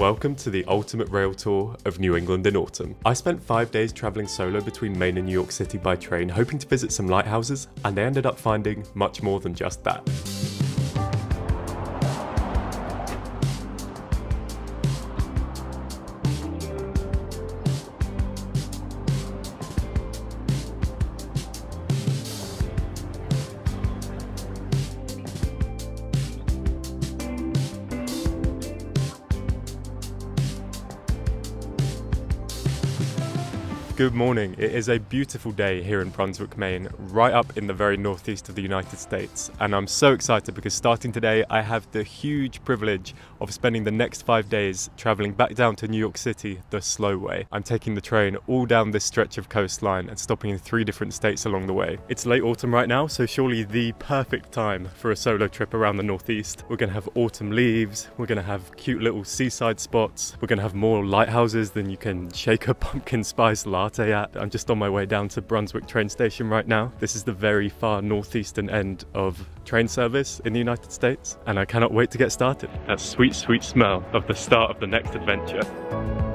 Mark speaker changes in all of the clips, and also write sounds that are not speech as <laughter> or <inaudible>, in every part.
Speaker 1: Welcome to the ultimate rail tour of New England in autumn. I spent five days travelling solo between Maine and New York City by train, hoping to visit some lighthouses, and I ended up finding much more than just that. Good morning. It is a beautiful day here in Brunswick, Maine, right up in the very northeast of the United States. And I'm so excited because starting today, I have the huge privilege of spending the next five days traveling back down to New York City the slow way. I'm taking the train all down this stretch of coastline and stopping in three different states along the way. It's late autumn right now, so surely the perfect time for a solo trip around the northeast. We're gonna have autumn leaves, we're gonna have cute little seaside spots, we're gonna have more lighthouses than you can shake a <laughs> pumpkin spice latte at. I'm just on my way down to Brunswick train station right now. This is the very far northeastern end of train service in the United States, and I cannot wait to get started. That sweet, sweet smell of the start of the next adventure.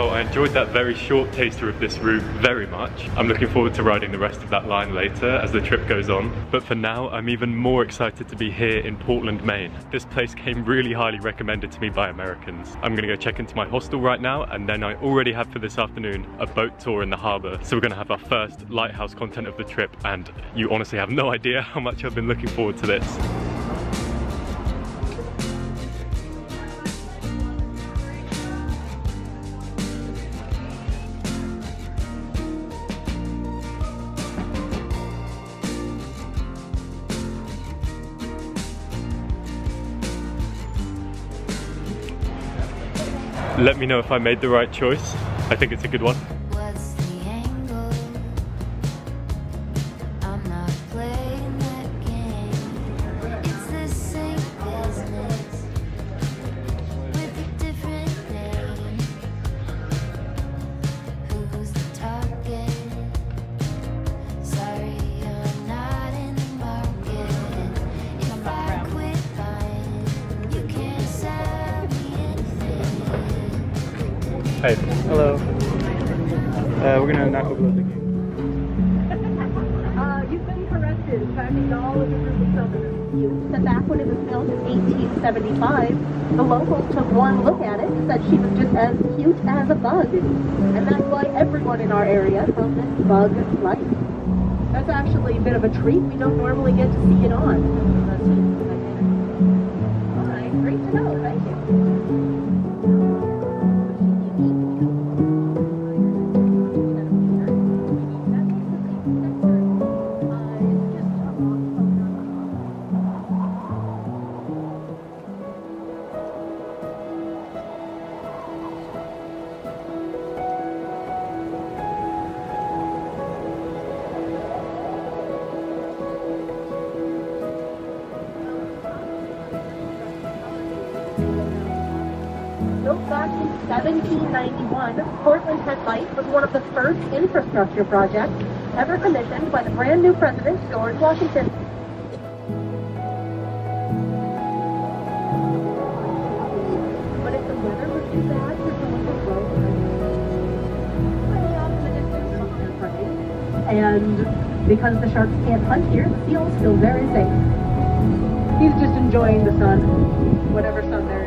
Speaker 1: Well, I enjoyed that very short taster of this route very much. I'm looking forward to riding the rest of that line later as the trip goes on. But for now, I'm even more excited to be here in Portland, Maine. This place came really highly recommended to me by Americans. I'm gonna go check into my hostel right now, and then I already have for this afternoon a boat tour in the harbor. So we're gonna have our first lighthouse content of the trip, and you honestly have no <laughs> idea how much I've been looking forward to this. Let me know if I made the right choice. I think it's a good one. The
Speaker 2: locals took one look at it and said she was just as cute as a bug. And that's why everyone in our area calls it Bug Light. That's actually a bit of a treat. We don't normally get to see it on. All right, great to know. Thank you. Infrastructure projects ever commissioned by the brand new president, George Washington. And because the sharks can't hunt here, the seal's feel very safe. He's just enjoying the sun, whatever sun there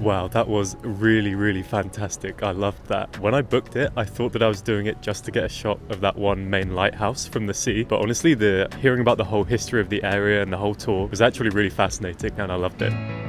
Speaker 1: Wow, that was really, really fantastic. I loved that. When I booked it, I thought that I was doing it just to get a shot of that one main lighthouse from the sea. But honestly, the hearing about the whole history of the area and the whole tour was actually really fascinating and I loved it.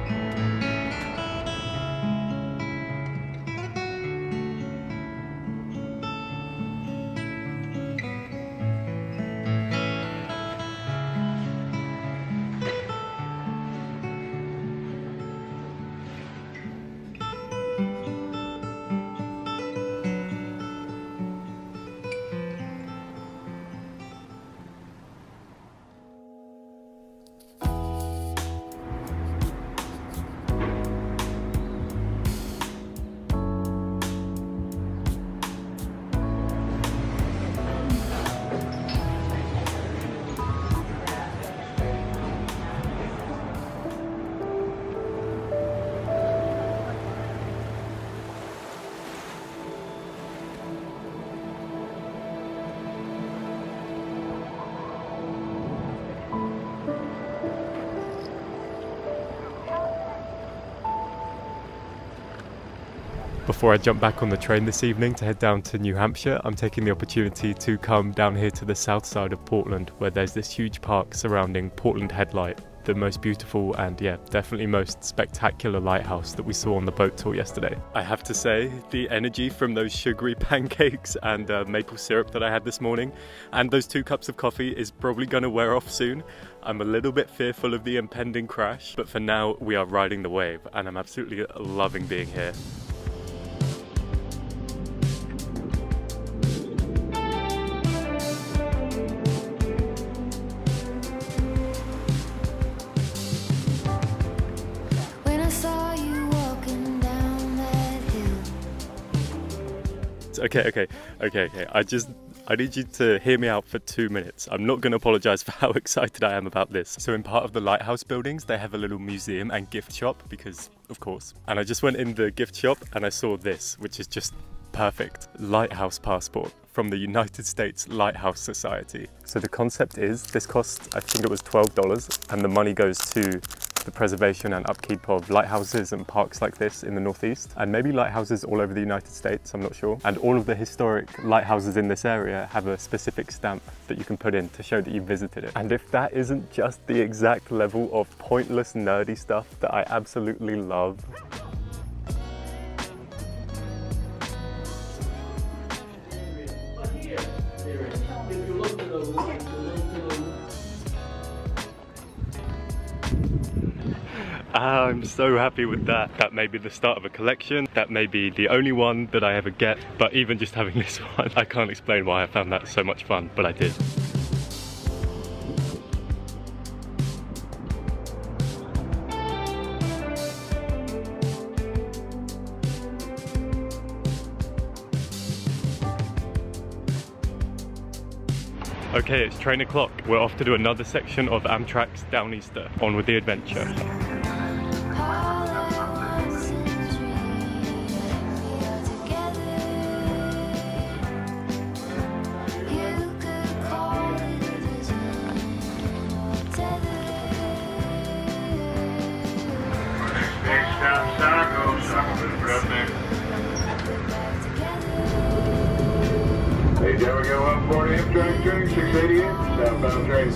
Speaker 1: Before I jump back on the train this evening to head down to New Hampshire, I'm taking the opportunity to come down here to the south side of Portland, where there's this huge park surrounding Portland Head Light, the most beautiful and, yeah, definitely most spectacular lighthouse that we saw on the boat tour yesterday. I have to say, the energy from those sugary <laughs> pancakes and uh, maple syrup that I had this morning, and those two cups of coffee, is probably going to wear off soon. I'm a little bit fearful of the impending crash, but for now, we are riding the wave, and I'm absolutely loving being here. Okay, okay, okay, okay. I just I need you to hear me out for two minutes. I'm not going to apologise <laughs> for how excited I am about this. So in part of the lighthouse buildings, they have a little museum and gift shop because, of course. And I just went in the gift shop and I saw this, which is just perfect. Lighthouse passport from the United States Lighthouse Society. So the concept is this costs, I think it was $12 and the money goes to the preservation and upkeep of lighthouses and parks like this in the Northeast, and maybe lighthouses all over the United States, I'm not sure. And all of the historic lighthouses in this area have a specific stamp that you can put in to show that you visited it. And if that isn't just the exact level of pointless nerdy stuff that I absolutely love, I'm so happy with that. That may be the start of a collection. That may be the only one that I ever get. But even just having <laughs> this one, I can't explain why I found that so much fun, but I did. Okay, it's train o'clock. We're off to do another section of Amtrak's Downeaster. On with the adventure.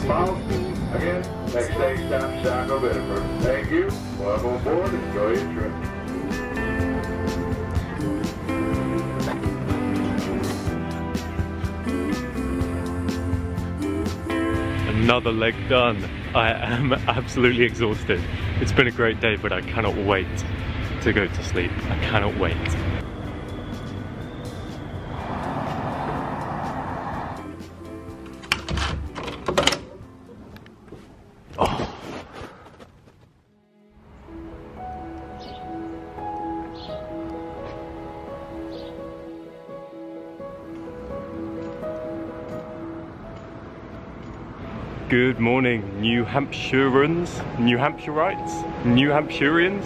Speaker 3: Miles. Again, next station stop, Saco Biddeford. Thank you. Welcome aboard. Enjoy your trip.
Speaker 1: Another leg done. I am <laughs> absolutely exhausted. It's been a great day, but I cannot wait to go to sleep. I cannot wait. Good morning, New Hampshireans, New Hampshireites, New Hampshireans.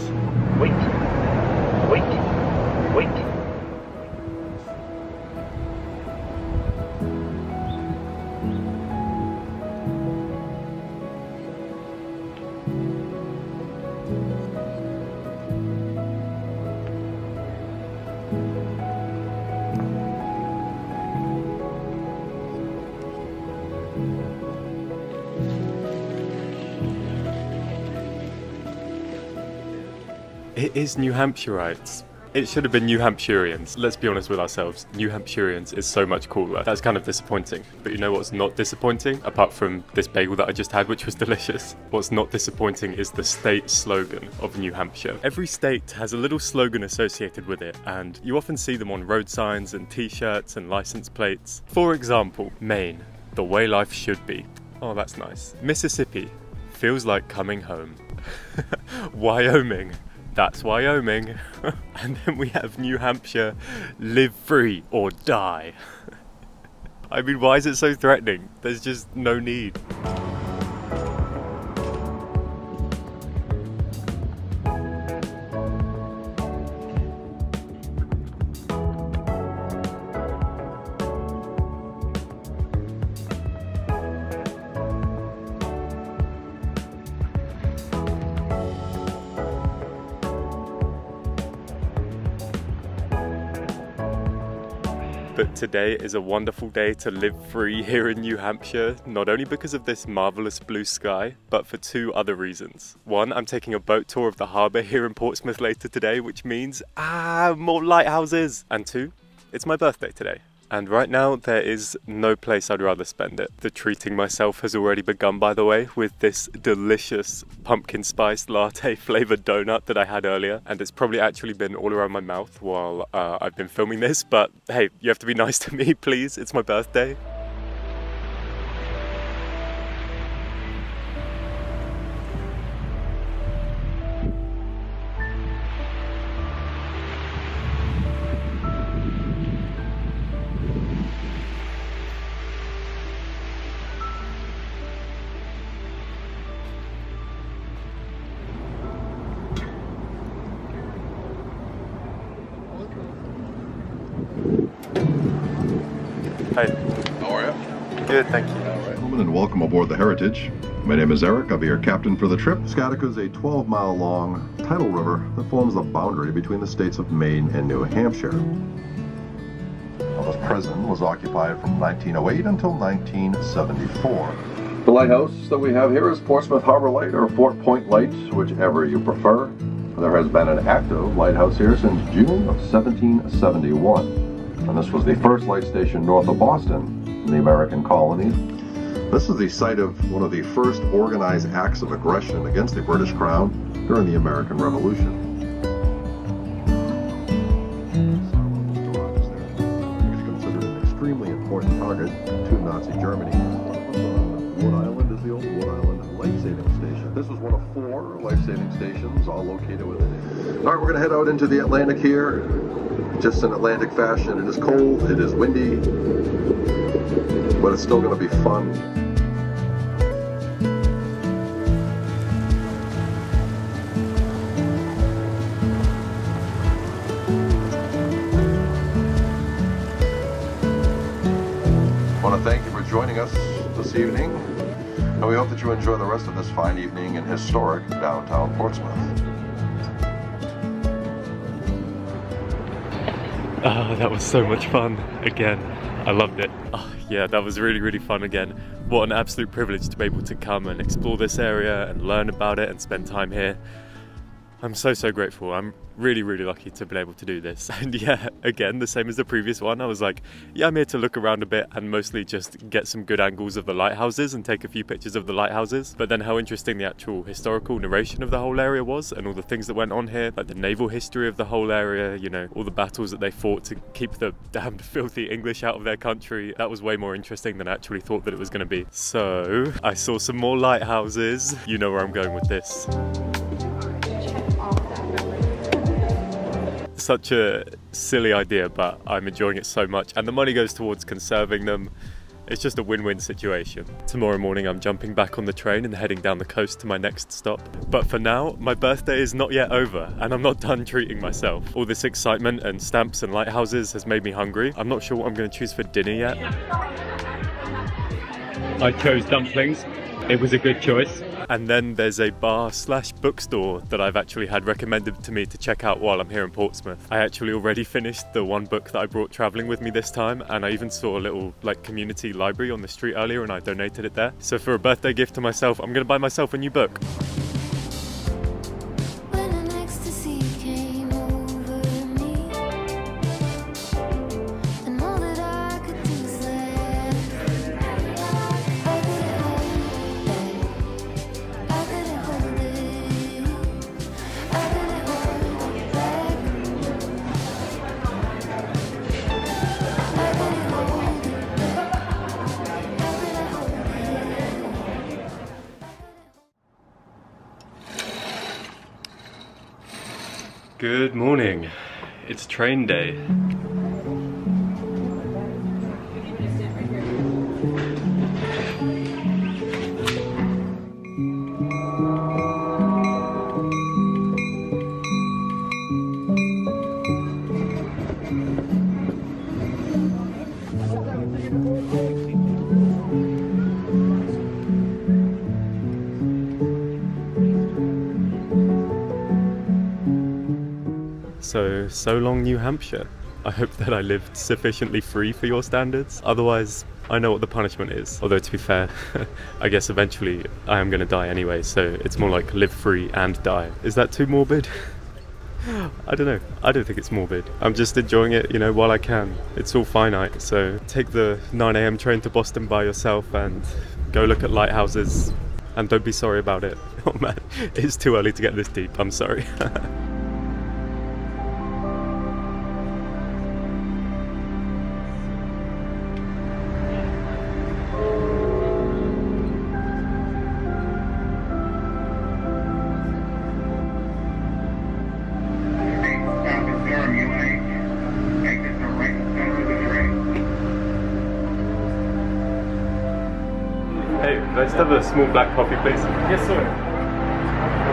Speaker 1: It is New Hampshireites. It should have been New Hampshireans. Let's be honest with ourselves. New Hampshireans is so much cooler. That's kind of disappointing. But you know what's not disappointing? Apart from this bagel that I just had, which was <laughs> delicious. What's not disappointing is the state slogan of New Hampshire. Every state has a little slogan associated with it, and you often see them on road signs and t shirts and license plates. For example, Maine, the way life should be. Oh, that's nice. Mississippi, feels like coming home. <laughs> Wyoming, that's Wyoming. <laughs> and then we have New Hampshire, live free or die. <laughs> I mean, why is it so threatening? There's just no need. But today is a wonderful day to live free here in New Hampshire, not only because of this marvellous blue sky, but for two other reasons. One, I'm taking a boat tour of the harbour here in Portsmouth later today, which means, ah, more lighthouses! And two, it's my birthday today. And right now, there is no place I'd rather spend it. The treating myself has already begun, by the way, with this delicious pumpkin spice latte <laughs> flavoured donut that I had earlier. And it's probably actually been all around my mouth while uh, I've been filming this. But hey, you have to be nice to me, <laughs> please. It's my birthday. Hi.
Speaker 4: How are you?
Speaker 1: Good, thank you.
Speaker 4: Gentlemen, and welcome aboard the Heritage. My name is Eric. I'll be your captain for the trip. Piscataqua is a 12 mile long tidal river that forms the boundary between the states of Maine and New Hampshire. Well, this prison was occupied from 1908 until 1974. The lighthouse that we have here is Portsmouth Harbor Light or Fort Point Light, whichever you prefer. There has been an active lighthouse here since June of 1771 and this was the first light station north of Boston in the American colonies. This is the site of one of the first organized acts of aggression against the British Crown during the American Revolution. It's considered an extremely important target to Nazi Germany. Wood Island is the old Wood Island life-saving station. This was one of four life-saving stations, all located within it. All right, we're going to head out into the Atlantic here just in Atlantic fashion. It is cold, it is windy, but it's still going to be fun. I want to thank you for joining us this evening, and we hope that you enjoy the rest of this fine evening in historic downtown Portsmouth.
Speaker 1: Oh, that was so much fun. Again, I loved it. Oh, yeah, that was really, really fun again. What an absolute privilege to be able to come and explore this area and learn about it and spend time here. I'm so, so grateful. I'm really, really lucky to be able to do this. <laughs> And yeah, again, the same as the previous one, I was like, yeah, I'm here to look around a bit and mostly just get some good angles of the lighthouses and take a few pictures of the lighthouses. But then how interesting the actual historical narration of the whole area was and all the things that went on here, like the naval history of the whole area, you know, all the battles that they fought to keep the <laughs> damned filthy English out of their country. That was way more interesting than I actually thought that it was going to be. So I saw some more lighthouses. You know where I'm going with this. Such a silly idea, but I'm enjoying it so much. And the money goes towards conserving them. It's just a win-win situation. Tomorrow morning I'm jumping back on the train and heading down the coast to my next stop. But for now, my birthday is not yet over and I'm not <laughs> done treating myself. All this excitement and stamps and lighthouses has made me hungry. I'm not sure what I'm going to choose for dinner yet. I chose dumplings. It was a good choice. And then there's a bar slash bookstore that I've actually had recommended to me to check out while I'm here in Portsmouth. I actually already finished the one book that I brought traveling with me this time, and I even saw a little like community library on the street earlier and I donated it there. So for a birthday gift to myself, I'm gonna buy myself a new book. Day. So, so long New Hampshire. I hope that I lived sufficiently free for your standards. Otherwise, I know what the punishment is. Although, to be fair, <laughs> I guess eventually I am going to die anyway, so it's more like live free and die. Is that too morbid? <laughs> I don't know. I don't think it's morbid. I'm just enjoying it, you know, while I can. It's all finite, so take the 9am train to Boston by yourself and go look at lighthouses and don't be sorry about it. <laughs> Oh man, it's too early to get this deep. I'm sorry. Just have a small black coffee, please? Yes, sir.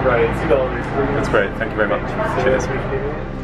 Speaker 1: Right, two dollars. That's great. Thank you very much. Cheers.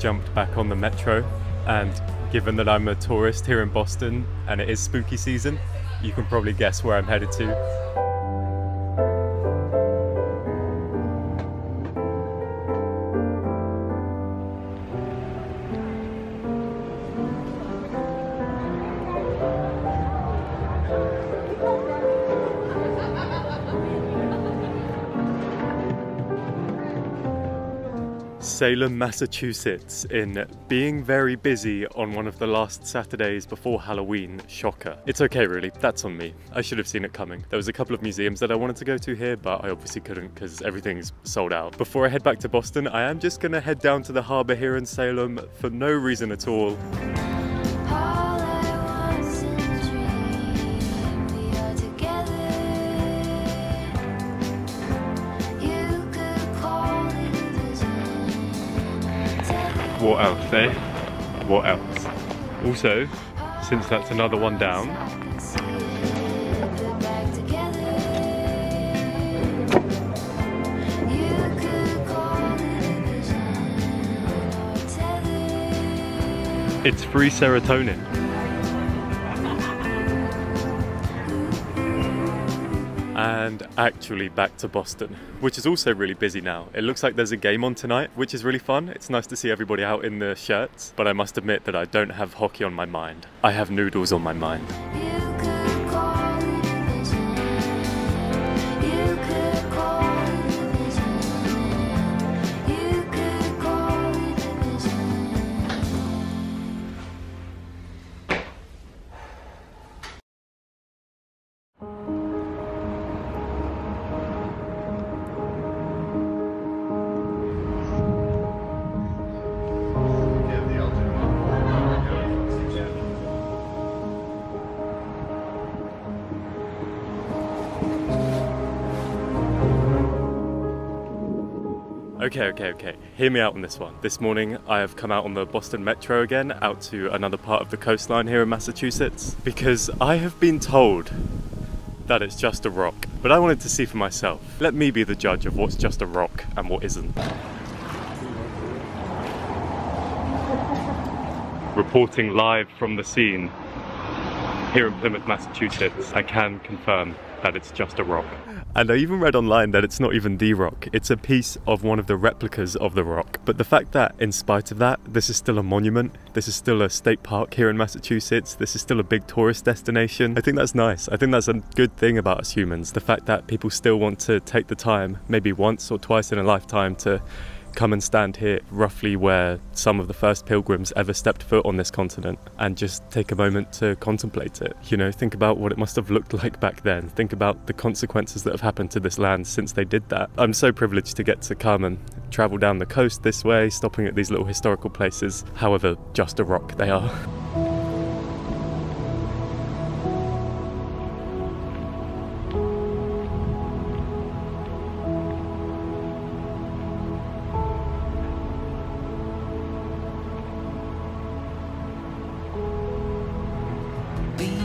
Speaker 1: Jumped back on the metro, and given that I'm a tourist here in Boston and it is spooky season, you can probably guess where I'm headed to. Salem, Massachusetts, in being very busy on one of the last Saturdays before Halloween. Shocker. It's okay, really. That's on me. I should have seen it coming. There was a couple of museums that I wanted to go to here, but I obviously couldn't because everything's sold out. Before I head back to Boston, I am just gonna head down to the harbour here in Salem for no reason at. All What else, eh? What else? Also, since that's another one down, it's free back And actually back to Boston, which is also really busy now. It looks like there's a game on tonight, which is really fun. It's nice to see everybody out in their shirts, but I must admit that I don't have hockey on my mind. I have noodles on my mind. Okay, okay, okay. Hear me out on this one. This morning I have come out on the Boston Metro again, out to another part of the coastline here in Massachusetts, because I have been told that it's just a rock. But I wanted to see for myself. Let me be the judge of what's just a rock and what isn't. <laughs> reporting live from the scene here in Plymouth, Massachusetts. I can confirm that it's just a rock. And I even read online that it's not even the rock, it's a piece of one of the replicas of the rock. But the fact that, in spite of that, this is still a monument, this is still a state park here in Massachusetts, this is still a big tourist destination, I think that's nice. I think that's a good thing about us humans. The fact that people still want to take the time, maybe once or twice in a lifetime, to come and stand here roughly where some of the first pilgrims ever stepped foot on this continent and just take a moment to contemplate it. You know, think about what it must have looked like back then. Think about the consequences that have happened to this land since they did that. I'm so privileged to get to come and travel down the coast this way, stopping at these little historical places, however just a rock they are.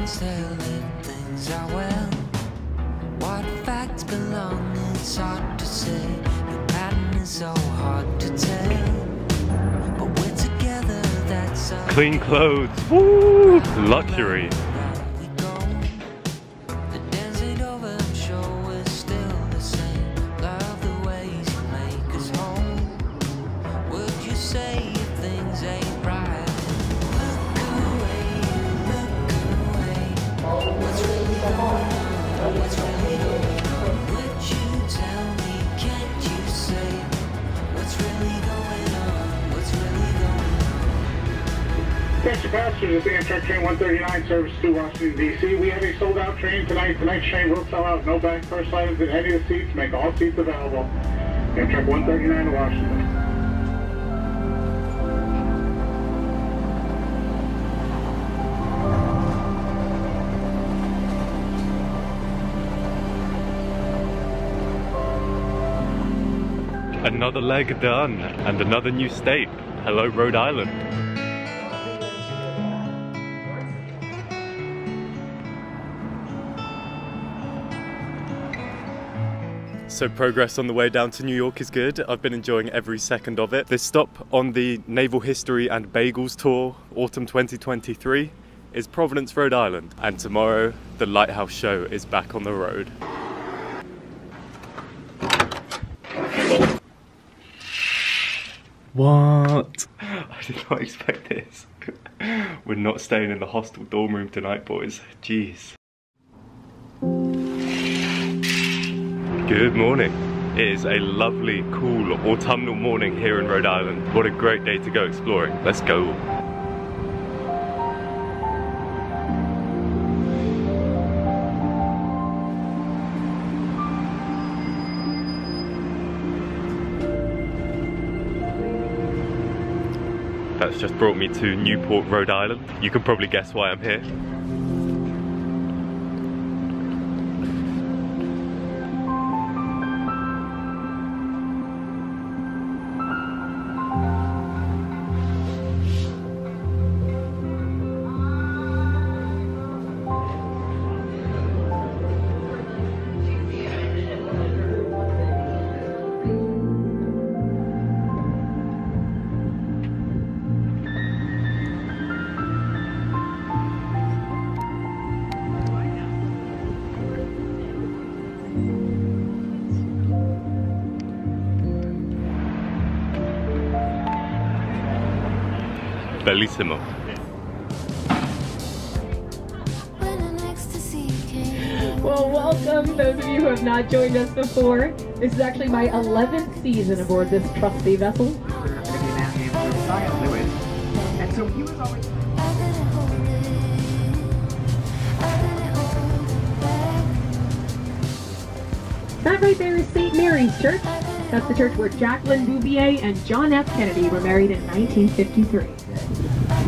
Speaker 5: Tell if things are well. What facts belong, it's hard to say. Your pattern is so hard to tell. But we're together, that's.
Speaker 1: Clean clothes, woo! Luxury.
Speaker 6: Washington, D.C. We have a sold-out train tonight. Tonight's train will sell out. No back first items in any of the seats. Make all seats available. Amtrak 139 to Washington.
Speaker 1: Another leg done, and another new state. Hello, Rhode Island. So progress on the way down to New York is good. I've been enjoying every second of it. This stop on the Naval History and Bagels Tour, autumn 2023, is Providence, Rhode Island. And tomorrow, the Lighthouse Show is back on the road. What? <laughs> I did not expect this. <laughs> We're not staying in the hostel dorm room tonight, boys. Jeez. Good morning. It is a lovely, cool autumnal morning here in Rhode Island. What a great day to go exploring. Let's go. That's just brought me to Newport, Rhode Island. You can probably guess why I'm here. Bellissimo.
Speaker 7: When an ecstasy came.
Speaker 8: Well, welcome, those of you who have not joined us before. This is actually my 11th season aboard this trusty vessel.
Speaker 6: And so he was always...
Speaker 7: I couldn't hold it. I couldn't hold back.
Speaker 8: That right there is St. Mary's Church. That's the church where Jacqueline Bouvier and John F. Kennedy were married in 1953.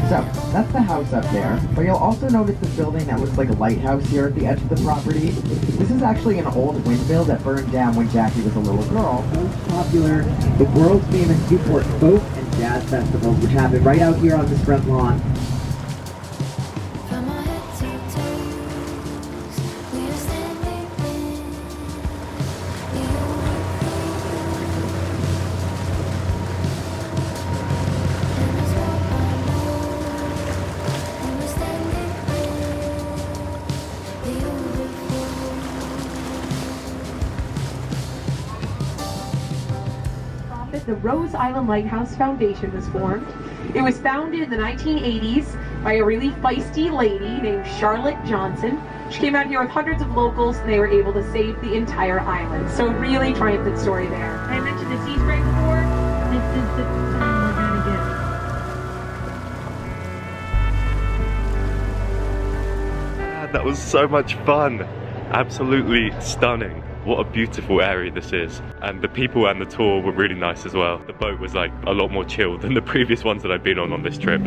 Speaker 9: So, that's the house up there, but you'll also notice this building that looks like a lighthouse here at the edge of the property. This is actually an old windmill that burned down when Jackie was a little girl. Most popular, the world's famous Newport Folk and Jazz Festivals, which happen right out here on this front lawn.
Speaker 8: Rose Island Lighthouse Foundation was formed. It was founded in the 1980s by a really feisty lady named Charlotte Johnson. She came out here with hundreds of locals and they were able to save the entire island. So really triumphant story there. I mentioned the sea spray before. This is the time we're gonna get
Speaker 1: That was so much fun. Absolutely stunning. What a beautiful area this is. And the people and the tour were really nice as well. The boat was like a lot more chill than the previous ones that I've been on on this trip.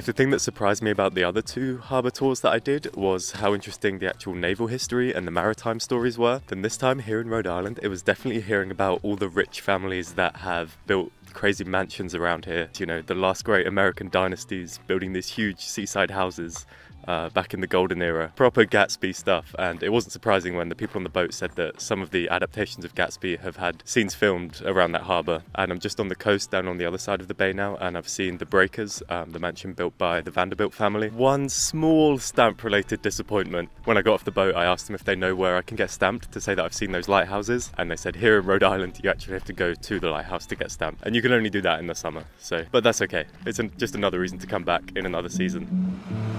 Speaker 1: If the thing that surprised me about the other two harbour tours that I did was how interesting the actual naval history and the maritime stories were, then this time here in Rhode Island, it was definitely hearing about all the rich families that have built crazy mansions around here. You know, the last great American dynasties building these huge seaside houses uh, back in the golden era. Proper Gatsby stuff, and it wasn't surprising when the people on the boat said that some of the adaptations of Gatsby have had scenes filmed around that harbour. And I'm just on the coast down on the other side of the bay now, and I've seen the Breakers, um, the mansion built by the Vanderbilt family. One small stamp related disappointment. When I got off the boat, I asked them if they know where I can get stamped to say that I've seen those lighthouses, and they said here in Rhode Island you actually have to go to the lighthouse to get stamped, and you can only do that in the summer. So, but that's okay. It's an, just another reason to come back in another season.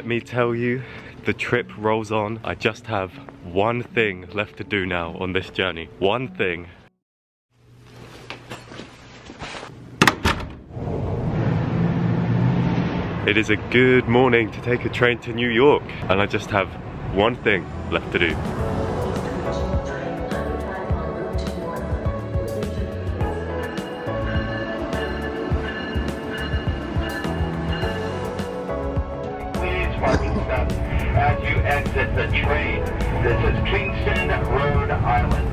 Speaker 1: Let me tell you, the trip rolls on. I just have one thing left to do now on this journey. One thing. It is a good morning to take a train to New York, and I just have one thing left to do.
Speaker 3: This is Kingston, Rhode Island.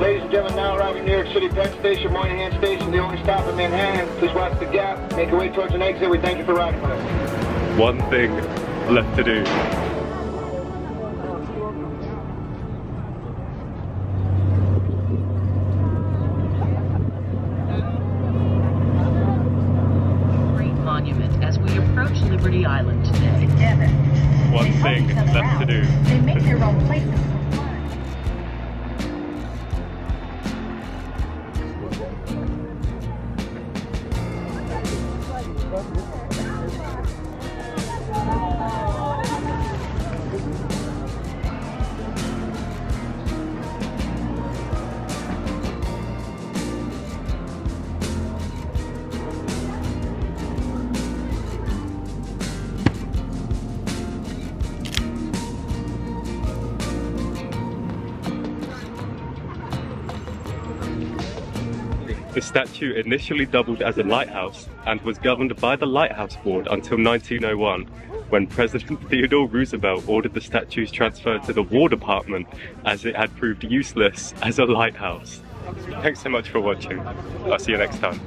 Speaker 3: Ladies and gentlemen, now arriving New York City Penn Station, Moynihan Station, the only stop in Manhattan. Please watch the gap. Make your way towards an exit. We thank you for riding with us.
Speaker 1: One thing left to do. Statue initially doubled as a lighthouse and was governed by the Lighthouse Board until 1901, when President <laughs> Theodore Roosevelt ordered the statue's transfer to the War Department as it had proved useless as a lighthouse. Thanks so much for watching. I'll see you next time.